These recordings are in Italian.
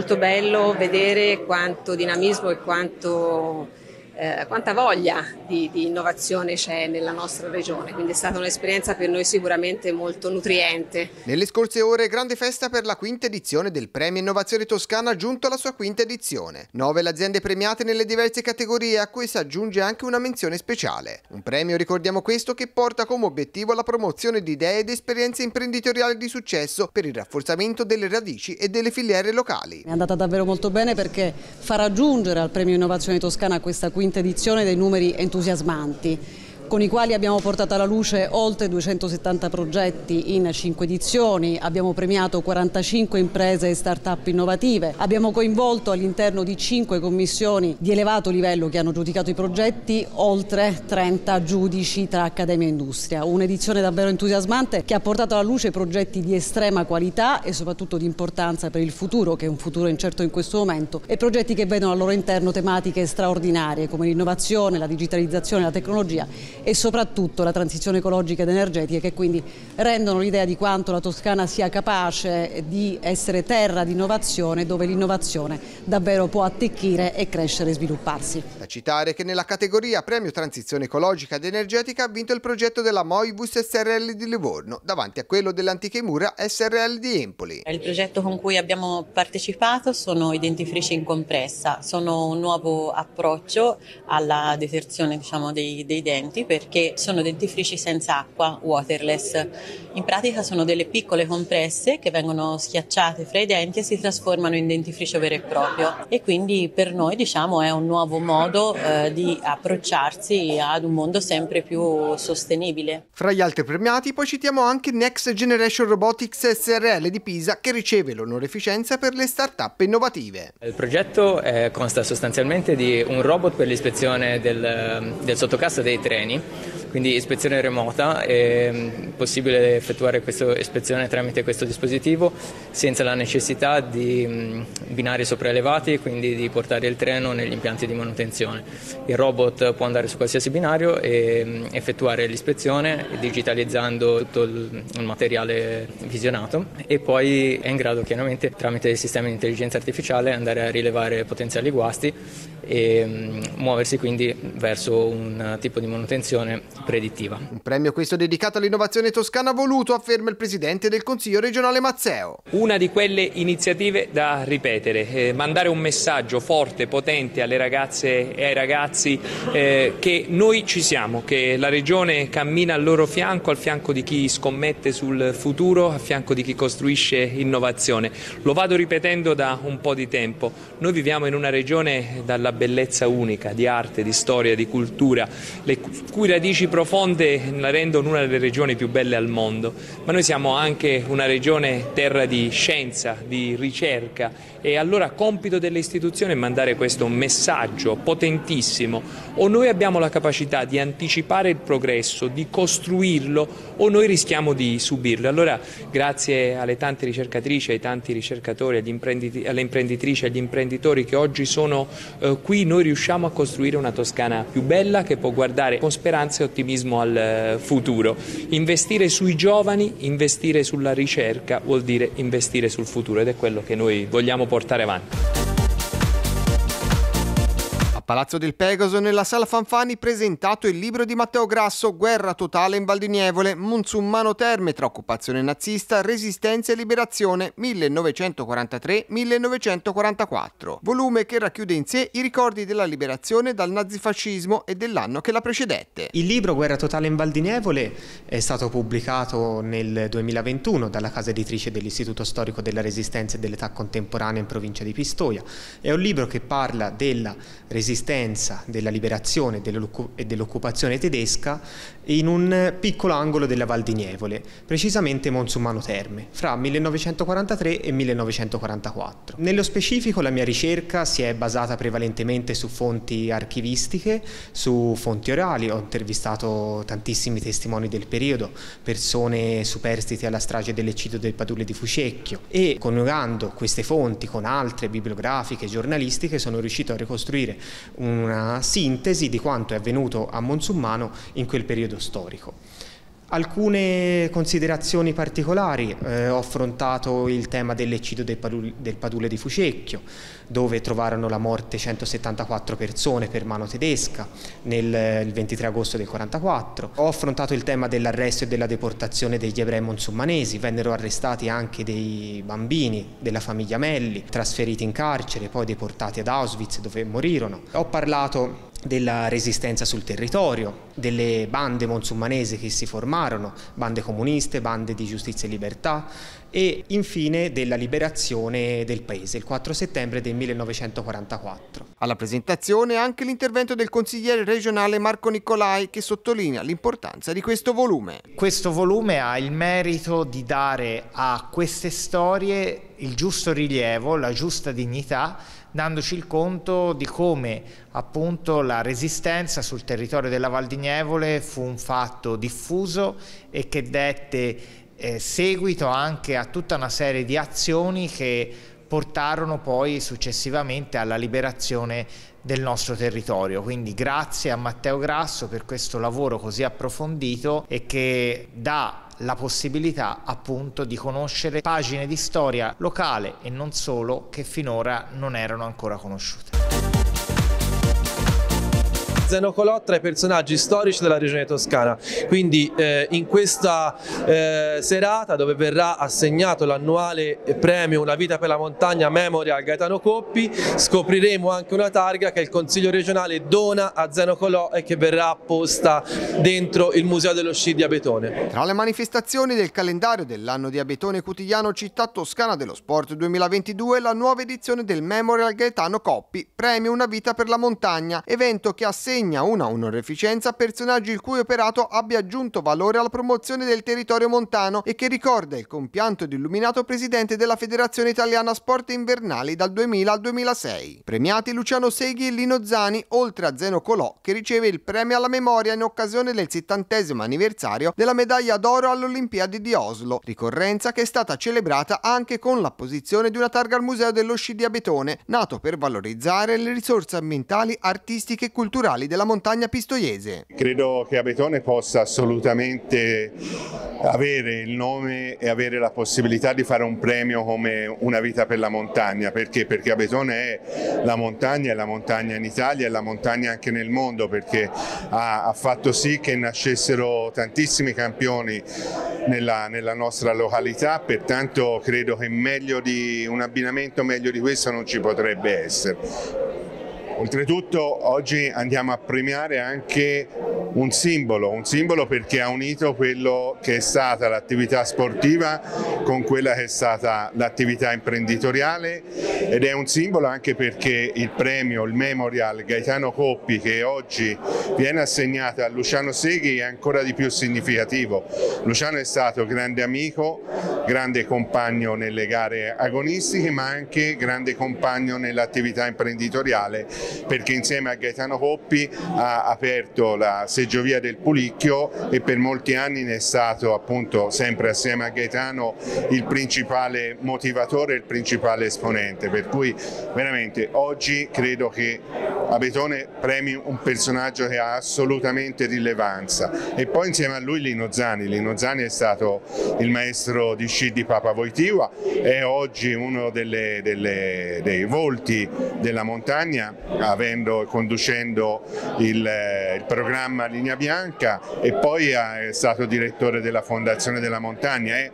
molto bello vedere quanto dinamismo e quanto eh, quanta voglia di, di, innovazione c'è nella nostra regione, quindi è stata un'esperienza per noi sicuramente molto nutriente. Nelle scorse ore grande festa per la quinta edizione del Premio Innovazione Toscana giunto alla sua quinta edizione. Nove le aziende premiate nelle diverse categorie a cui si aggiunge anche una menzione speciale. Un premio, ricordiamo questo, che porta come obiettivo la promozione di idee ed esperienze imprenditoriali di successo per il rafforzamento delle radici e delle filiere locali. È andata davvero molto bene perché fa raggiungere al Premio Innovazione Toscana questa quinta quinta edizione dei numeri entusiasmanti con i quali abbiamo portato alla luce oltre 270 progetti in 5 edizioni, abbiamo premiato 45 imprese e start-up innovative, abbiamo coinvolto all'interno di 5 commissioni di elevato livello che hanno giudicato i progetti oltre 30 giudici tra Accademia e Industria. Un'edizione davvero entusiasmante che ha portato alla luce progetti di estrema qualità e soprattutto di importanza per il futuro, che è un futuro incerto in questo momento, e progetti che vedono al loro interno tematiche straordinarie come l'innovazione, la digitalizzazione, la tecnologia e soprattutto la transizione ecologica ed energetica che quindi rendono l'idea di quanto la Toscana sia capace di essere terra di innovazione dove l'innovazione davvero può attecchire e crescere e svilupparsi. Da citare che nella categoria Premio Transizione Ecologica ed Energetica ha vinto il progetto della Moibus SRL di Livorno davanti a quello dell'Antiche Mura SRL di Empoli. Il progetto con cui abbiamo partecipato sono i dentifrici in compressa, sono un nuovo approccio alla detersione diciamo, dei, dei denti perché sono dentifrici senza acqua, waterless. In pratica sono delle piccole compresse che vengono schiacciate fra i denti e si trasformano in dentifricio vero e proprio e quindi per noi diciamo è un nuovo modo eh, di approcciarsi ad un mondo sempre più sostenibile. Fra gli altri premiati poi citiamo anche Next Generation Robotics SRL di Pisa che riceve l'onoreficenza per le start-up innovative. Il progetto eh, consta sostanzialmente di un robot per l'ispezione del, del sottocassa dei treni quindi ispezione remota, è possibile effettuare questa ispezione tramite questo dispositivo senza la necessità di binari sopraelevati quindi di portare il treno negli impianti di manutenzione. Il robot può andare su qualsiasi binario e effettuare l'ispezione digitalizzando tutto il materiale visionato e poi è in grado chiaramente tramite il sistema di intelligenza artificiale andare a rilevare potenziali guasti e muoversi quindi verso un tipo di manutenzione predittiva. Un premio questo dedicato all'innovazione toscana voluto, afferma il presidente del Consiglio regionale Mazzeo. Una di quelle iniziative da ripetere, eh, mandare un messaggio forte, potente alle ragazze e ai ragazzi eh, che noi ci siamo, che la regione cammina al loro fianco, al fianco di chi scommette sul futuro, a fianco di chi costruisce innovazione. Lo vado ripetendo da un po' di tempo. Noi viviamo in una regione dalla bellezza unica, di arte, di storia, di cultura, le cui radici profonde la rendono una delle regioni più belle al mondo, ma noi siamo anche una regione terra di scienza, di ricerca e allora compito delle istituzioni è mandare questo messaggio potentissimo. O noi abbiamo la capacità di anticipare il progresso, di costruirlo, o noi rischiamo di subirlo. Allora grazie alle tante ricercatrici, ai tanti ricercatori, alle imprenditrici, agli imprenditori che oggi sono eh, qui, noi riusciamo a costruire una Toscana più bella che può guardare con speranza e ottimismo al eh, futuro. Investire sui giovani, investire sulla ricerca vuol dire investire sul futuro ed è quello che noi vogliamo portare avanti. Palazzo del Pegaso, nella sala Fanfani, presentato il libro di Matteo Grasso, Guerra totale in Val di Nievole, Terme tra occupazione nazista, resistenza e liberazione 1943-1944. Volume che racchiude in sé i ricordi della liberazione dal nazifascismo e dell'anno che la precedette. Il libro Guerra totale in Val di Nievole è stato pubblicato nel 2021 dalla casa editrice dell'Istituto Storico della Resistenza e dell'Età Contemporanea in provincia di Pistoia. È un libro che parla della resistenza resistenza, della liberazione e dell'occupazione tedesca in un piccolo angolo della Val di Nievole, precisamente Monsummano Terme, fra 1943 e 1944. Nello specifico la mia ricerca si è basata prevalentemente su fonti archivistiche, su fonti orali, ho intervistato tantissimi testimoni del periodo, persone superstiti alla strage dell'eccidio del Padule di Fucecchio e coniugando queste fonti con altre bibliografiche giornalistiche sono riuscito a ricostruire una sintesi di quanto è avvenuto a Monsummano in quel periodo storico. Alcune considerazioni particolari, eh, ho affrontato il tema dell'eccidio del, del Padule di Fucecchio, dove trovarono la morte 174 persone per mano tedesca nel 23 agosto del 1944. Ho affrontato il tema dell'arresto e della deportazione degli ebrei monsummanesi, vennero arrestati anche dei bambini della famiglia Melli, trasferiti in carcere, poi deportati ad Auschwitz dove morirono. Ho parlato della resistenza sul territorio, delle bande monsummanesi che si formarono, bande comuniste, bande di giustizia e libertà e infine della liberazione del paese il 4 settembre del 1944. Alla presentazione anche l'intervento del consigliere regionale Marco Nicolai che sottolinea l'importanza di questo volume. Questo volume ha il merito di dare a queste storie il giusto rilievo, la giusta dignità dandoci il conto di come appunto la resistenza sul territorio della Val di Nievole fu un fatto diffuso e che dette eh, seguito anche a tutta una serie di azioni che portarono poi successivamente alla liberazione del nostro territorio. Quindi grazie a Matteo Grasso per questo lavoro così approfondito e che dà la possibilità appunto di conoscere pagine di storia locale e non solo che finora non erano ancora conosciute. Zeno Colò tra i personaggi storici della regione toscana. Quindi eh, in questa eh, serata dove verrà assegnato l'annuale premio Una vita per la montagna Memorial Gaetano Coppi scopriremo anche una targa che il Consiglio regionale dona a Zeno Colò e che verrà posta dentro il Museo dello Sci di Abetone. Tra le manifestazioni del calendario dell'anno di Abetone quotidiano Città Toscana dello Sport 2022 la nuova edizione del Memorial Gaetano Coppi, premio Una vita per la montagna, evento che assegna assegna una onorificenza a personaggi il cui operato abbia aggiunto valore alla promozione del territorio montano e che ricorda il compianto ed illuminato presidente della Federazione Italiana Sport Invernali dal 2000 al 2006. Premiati Luciano Seghi e Lino Zani, oltre a Zeno Colò, che riceve il premio alla memoria in occasione del 70 anniversario della medaglia d'oro alle Olimpiadi di Oslo, ricorrenza che è stata celebrata anche con l'apposizione di una targa al Museo dello Sci di Abetone, nato per valorizzare le risorse ambientali, artistiche e culturali della montagna pistoiese. Credo che Abetone possa assolutamente avere il nome e avere la possibilità di fare un premio come una vita per la montagna, perché? Perché Abetone è la montagna, è la montagna in Italia, è la montagna anche nel mondo, perché ha, ha fatto sì che nascessero tantissimi campioni nella, nella nostra località, pertanto credo che meglio di un abbinamento meglio di questo non ci potrebbe essere. Oltretutto oggi andiamo a premiare anche un simbolo, un simbolo perché ha unito quello che è stata l'attività sportiva con quella che è stata l'attività imprenditoriale ed è un simbolo anche perché il premio, il memorial Gaetano Coppi che oggi viene assegnato a Luciano Seghi è ancora di più significativo. Luciano è stato grande amico, grande compagno nelle gare agonistiche ma anche grande compagno nell'attività imprenditoriale perché insieme a Gaetano Coppi ha aperto la seggiovia del Pulicchio e per molti anni ne è stato appunto sempre assieme a Gaetano il principale motivatore il principale esponente, per cui veramente oggi credo che Abetone premi un personaggio che ha assolutamente rilevanza e poi insieme a lui Lino Zani, Lino Zani è stato il maestro di sci di Papa Voitiva, è oggi uno delle, delle, dei volti della montagna avendo, conducendo il, il, programma Linea Bianca e poi è stato direttore della Fondazione della Montagna. È,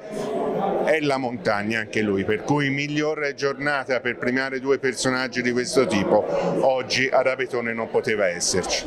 è la montagna anche lui, per cui miglior giornata per premiare due personaggi di questo tipo oggi ad Abetone non poteva esserci.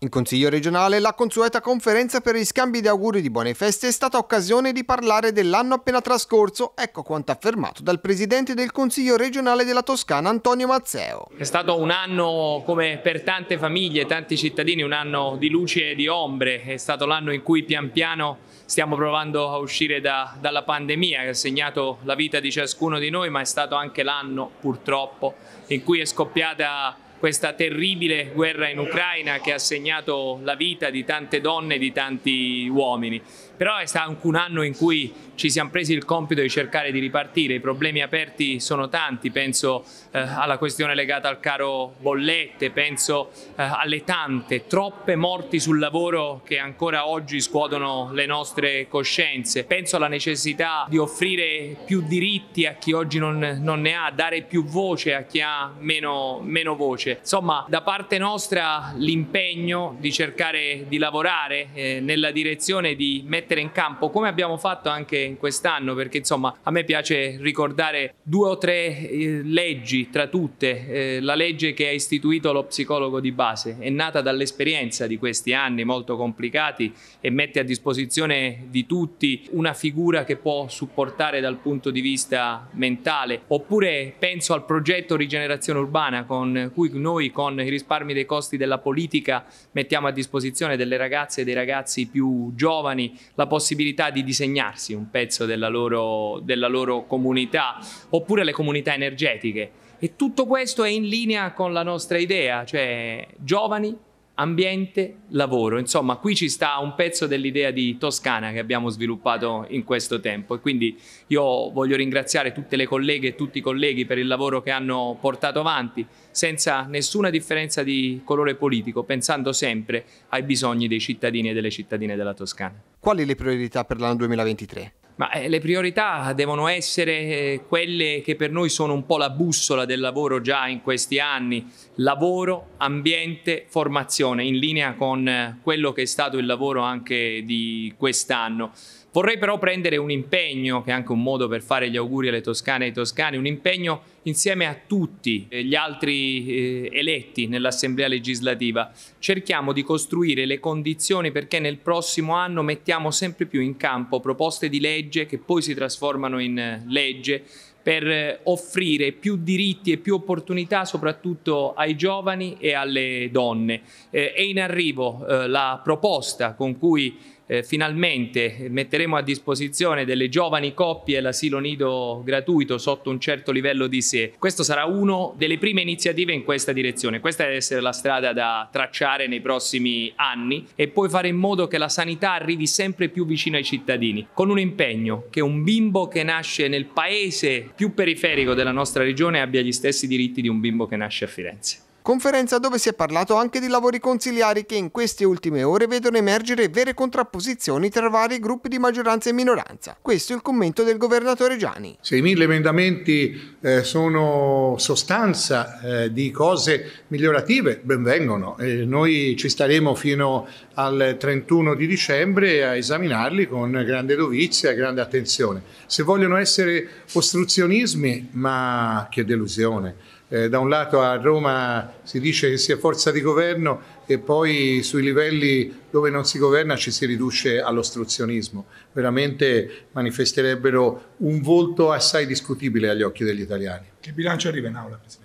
In Consiglio regionale la consueta conferenza per gli scambi di auguri di buone feste è stata occasione di parlare dell'anno appena trascorso, ecco quanto affermato dal Presidente del Consiglio regionale della Toscana Antonio Mazzeo. È stato un anno come per tante famiglie, tanti cittadini, un anno di luci e di ombre, è stato l'anno in cui pian piano stiamo provando a uscire da, dalla pandemia che ha segnato la vita di ciascuno di noi, ma è stato anche l'anno purtroppo in cui è scoppiata questa terribile guerra in Ucraina che ha segnato la vita di tante donne e di tanti uomini. Però è stato anche un anno in cui ci siamo presi il compito di cercare di ripartire, i problemi aperti sono tanti, penso eh, alla questione legata al caro bollette, penso eh, alle tante, troppe morti sul lavoro che ancora oggi scuotono le nostre coscienze, penso alla necessità di offrire più diritti a chi oggi non, non ne ha, dare più voce a chi ha meno, meno voce. Insomma, da parte nostra l'impegno di cercare di lavorare eh, nella direzione di mettere mettere in campo come abbiamo fatto anche in quest'anno perché insomma a me piace ricordare due o tre eh, leggi tra tutte eh, la legge che ha istituito lo psicologo di base. È nata dall'esperienza di questi anni molto complicati e mette a disposizione di tutti una figura che può supportare dal punto di vista mentale. Oppure penso al progetto rigenerazione urbana con cui noi con i risparmi dei costi della politica mettiamo a disposizione delle ragazze e dei ragazzi più giovani la possibilità di disegnarsi un pezzo della loro, della loro comunità, oppure le comunità energetiche. E tutto questo è in linea con la nostra idea, cioè giovani ambiente, lavoro. Insomma, qui ci sta un pezzo dell'idea di Toscana che abbiamo sviluppato in questo tempo e quindi io voglio ringraziare tutte le colleghe e tutti i colleghi per il lavoro che hanno portato avanti senza nessuna differenza di colore politico, pensando sempre ai bisogni dei cittadini e delle cittadine della Toscana. Quali le priorità per l'anno 2023? Ma eh, le priorità devono essere eh, quelle che per noi sono un po' la bussola del lavoro già in questi anni, lavoro, ambiente, formazione, in linea con eh, quello che è stato il lavoro anche di quest'anno. Vorrei però prendere un impegno, che è anche un modo per fare gli auguri alle toscane e ai toscani, un impegno insieme a tutti gli altri eletti nell'Assemblea legislativa. Cerchiamo di costruire le condizioni perché nel prossimo anno mettiamo sempre più in campo proposte di legge che poi si trasformano in legge per offrire più diritti e più opportunità soprattutto ai giovani e alle donne. Eh, è in arrivo eh, la proposta con cui eh, finalmente metteremo a disposizione delle giovani coppie l'asilo nido gratuito sotto un certo livello di sé. Questo sarà una delle prime iniziative in questa direzione. Questa deve essere la strada da tracciare nei prossimi anni e poi fare in modo che la sanità arrivi sempre più vicino ai cittadini, con un impegno che un bimbo che nasce nel paese più periferico della nostra regione abbia gli stessi diritti di un bimbo che nasce a Firenze. Conferenza dove si è parlato anche di lavori consiliari che in queste ultime ore vedono emergere vere contrapposizioni tra vari gruppi di maggioranza e minoranza. Questo è il commento del governatore Gianni. Se i mille emendamenti eh, sono sostanza eh, di cose migliorative, benvengono. Eh, noi ci staremo fino al 31 di dicembre a esaminarli con grande dovizia e grande attenzione. Se vogliono essere ostruzionismi, ma che delusione eh, da un lato a Roma si dice che si è forza di governo e poi sui livelli dove non si governa ci si riduce all'ostruzionismo. Veramente manifesterebbero un volto assai discutibile agli occhi degli italiani. Che bilancio arriva in aula, Presidente?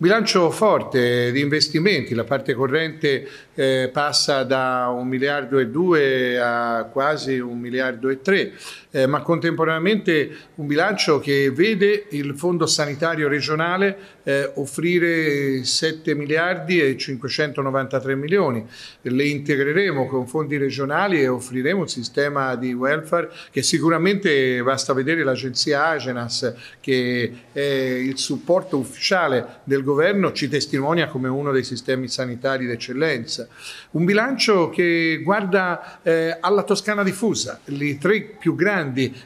Bilancio forte di investimenti, la parte corrente eh, passa da un miliardo e due a quasi un miliardo e tre, eh, ma contemporaneamente un bilancio che vede il Fondo Sanitario Regionale eh, offrire 7 miliardi e 593 milioni. Le integreremo con fondi regionali e offriremo un sistema di welfare che sicuramente basta vedere l'agenzia Agenas che è il supporto ufficiale del governo ci testimonia come uno dei sistemi sanitari d'eccellenza. Un bilancio che guarda eh, alla Toscana diffusa. I tre più grandi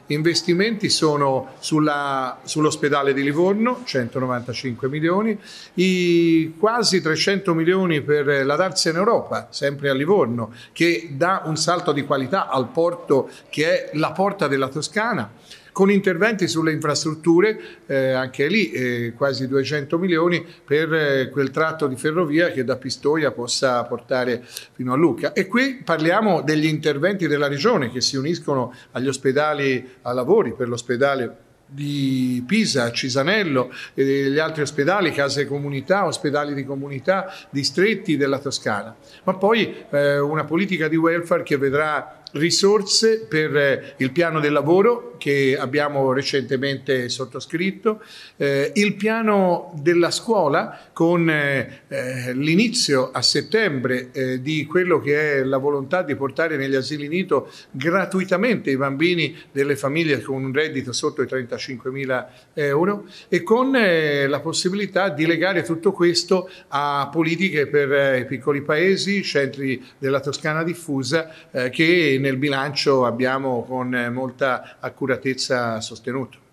investimenti sono sull'ospedale di Livorno, 195 milioni, i quasi 300 milioni per la Darsa in Europa, sempre a Livorno, che dà un salto di qualità al porto che è la porta della Toscana con interventi sulle infrastrutture, eh, anche lì eh, quasi 200 milioni per eh, quel tratto di ferrovia che da Pistoia possa portare fino a Lucca. E qui parliamo degli interventi della regione che si uniscono agli ospedali a lavori per l'ospedale di Pisa, Cisanello e degli altri ospedali, case comunità, ospedali di comunità, distretti della Toscana, ma poi eh, una politica di welfare che vedrà risorse per eh, il piano del lavoro che abbiamo recentemente sottoscritto, eh, il piano della scuola con eh, eh l'inizio a settembre eh, di quello che è la volontà di portare negli asili nido gratuitamente i bambini delle famiglie con un reddito sotto i 35 mila euro e con eh, la possibilità di legare tutto questo a politiche per i piccoli paesi, centri della Toscana diffusa che nel bilancio abbiamo con molta accuratezza sostenuto.